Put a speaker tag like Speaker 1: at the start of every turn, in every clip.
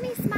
Speaker 1: Bunny smile.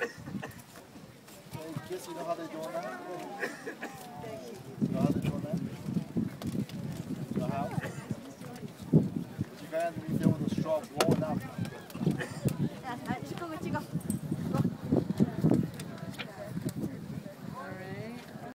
Speaker 2: Kids,
Speaker 3: you know how they that? You know how they're doing that? You know how? But you guys, you deal with a straw blowing